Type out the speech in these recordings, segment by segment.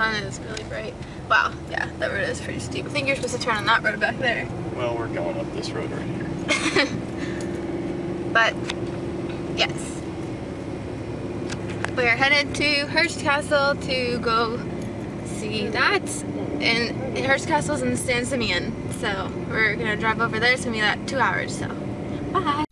sun is really bright. Wow, yeah, that road is pretty steep. I think you're supposed to turn on that road back there. Well, we're going up this road right here. But, yes. We are headed to Hearst Castle to go see that. And Hearst Castle's in San Simeon. So, we're gonna drive over there. It's gonna be about two hours, so. Bye!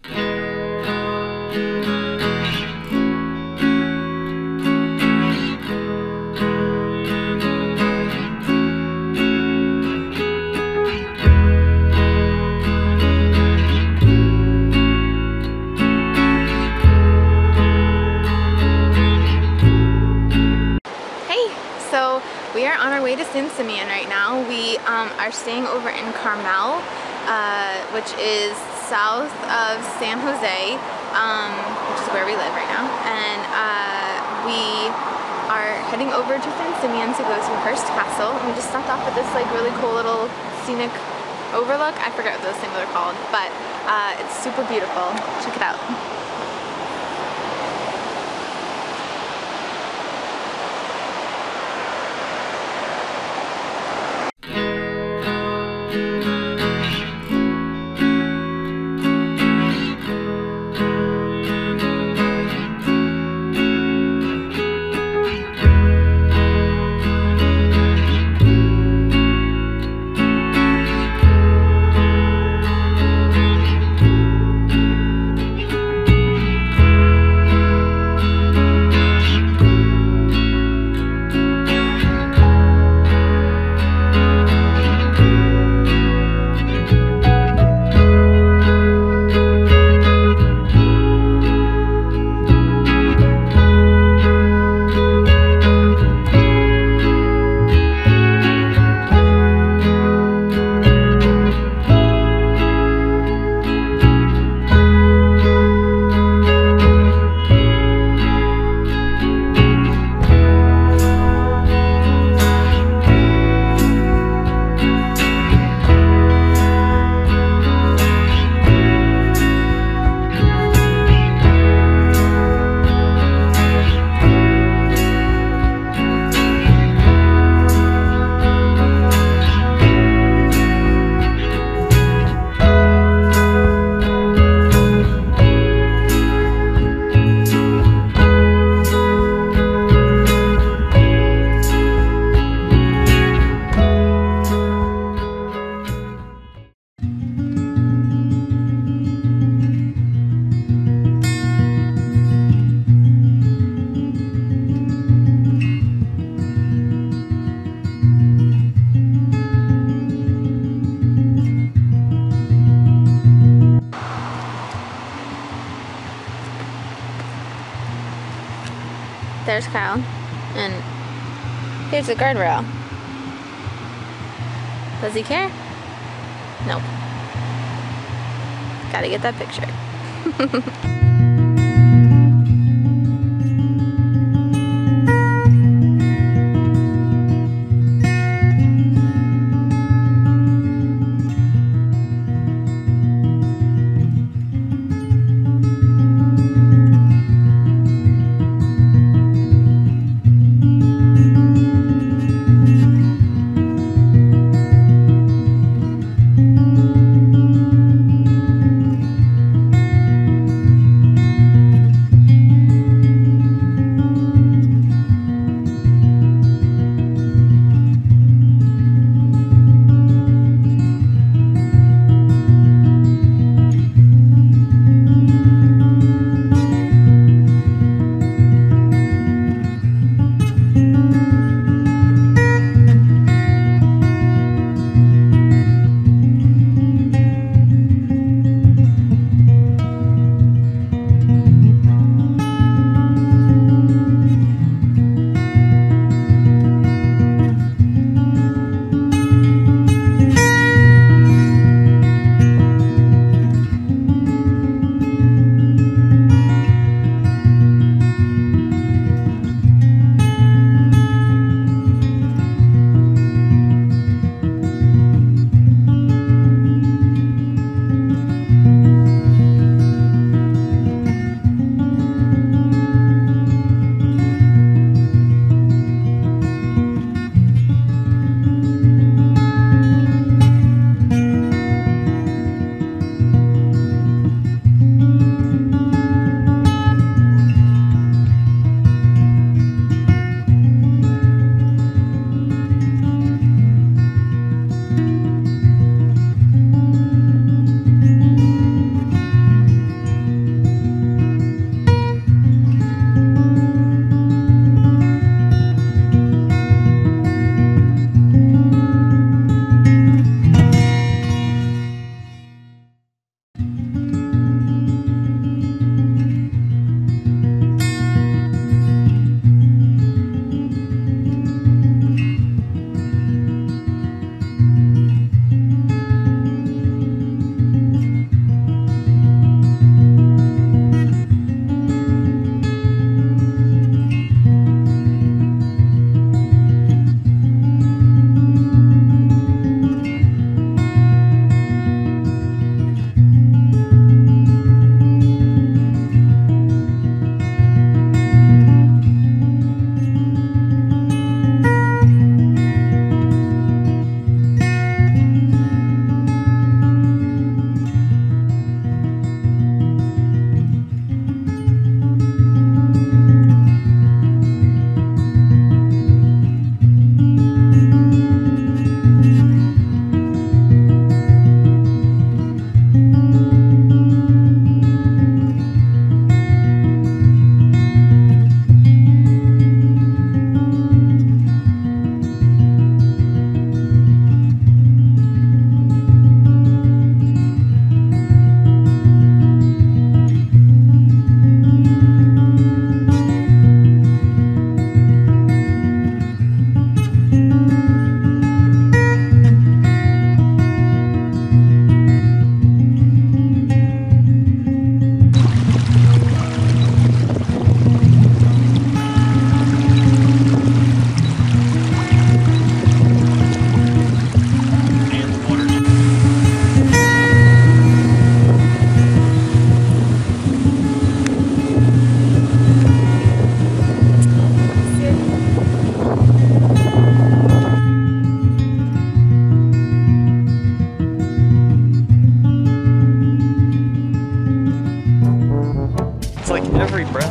On our way to San Simeon right now. We um, are staying over in Carmel, uh, which is south of San Jose, um, which is where we live right now. And uh, we are heading over to San Simeon to go to Hearst Castle. We just stopped off at this like really cool little scenic overlook. I forget what those things are called, but uh, it's super beautiful. Check it out. There's Kyle. And here's the guardrail. Does he care? Nope. Gotta get that picture.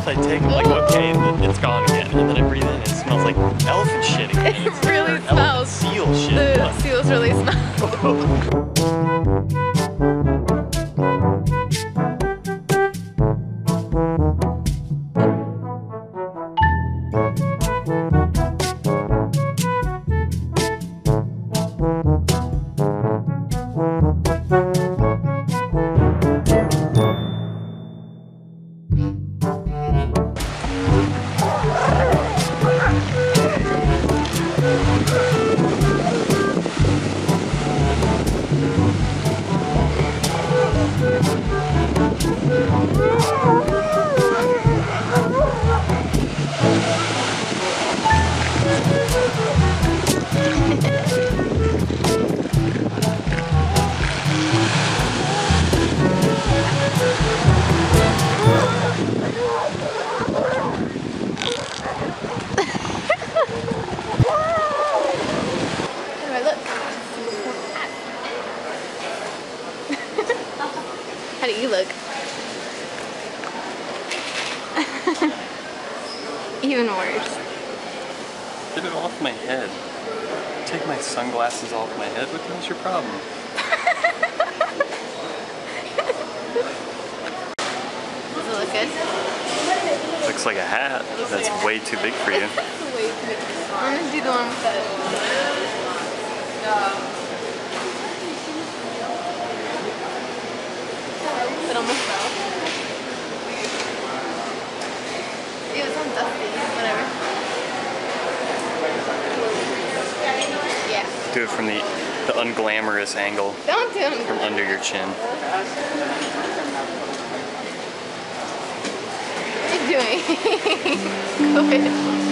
I take, I'm like, okay, it's gone again. And then I breathe in, it smells like elephant shit again. It really smells. Seal shit. The seals really smell. What the hell's your problem? Does it look good? Looks like a hat. That's way too big for you. I'm gonna do the one with the. It almost fell. It was on dusty. Whatever. Do it from the, the unglamorous angle Don't do it. from under your chin. What are you doing? Ahead.